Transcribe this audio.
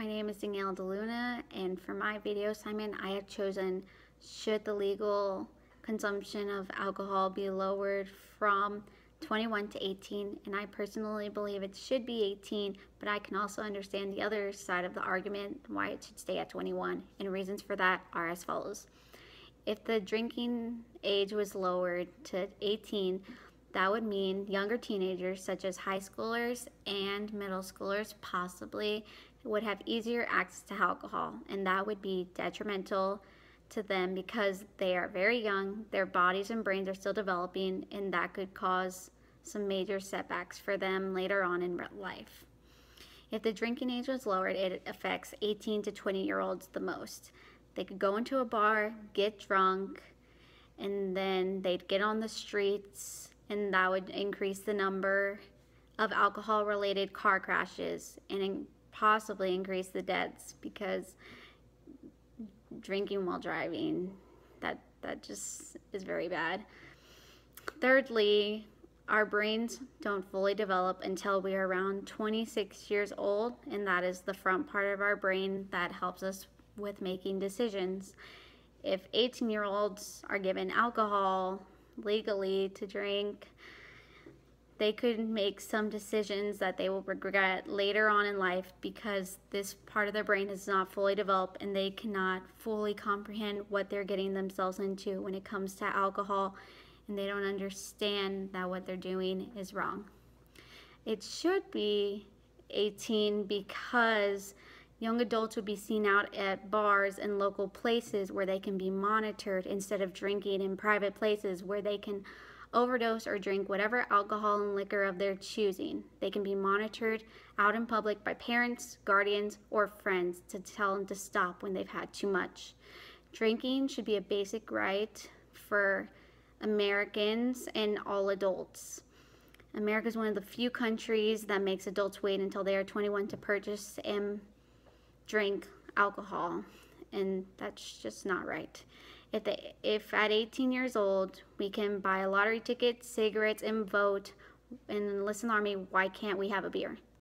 My name is Danielle DeLuna and for my video assignment I have chosen should the legal consumption of alcohol be lowered from 21 to 18 and I personally believe it should be 18 but I can also understand the other side of the argument why it should stay at 21 and reasons for that are as follows. If the drinking age was lowered to 18 that would mean younger teenagers such as high schoolers and middle schoolers possibly would have easier access to alcohol and that would be detrimental to them because they are very young, their bodies and brains are still developing, and that could cause some major setbacks for them later on in life. If the drinking age was lowered, it affects 18 to 20 year olds the most. They could go into a bar, get drunk, and then they'd get on the streets, and that would increase the number of alcohol related car crashes and possibly increase the deaths because drinking while driving. That that just is very bad. Thirdly, our brains don't fully develop until we are around 26 years old, and that is the front part of our brain that helps us with making decisions. If 18 year olds are given alcohol legally to drink, they could make some decisions that they will regret later on in life because this part of their brain is not fully developed and they cannot fully comprehend what they're getting themselves into when it comes to alcohol and they don't understand that what they're doing is wrong. It should be 18 because young adults would be seen out at bars and local places where they can be monitored instead of drinking in private places where they can overdose, or drink whatever alcohol and liquor of their choosing. They can be monitored out in public by parents, guardians, or friends to tell them to stop when they've had too much. Drinking should be a basic right for Americans and all adults. America is one of the few countries that makes adults wait until they are 21 to purchase and drink alcohol, and that's just not right. If, they, if at 18 years old we can buy a lottery ticket, cigarettes, and vote and enlist in the army, why can't we have a beer?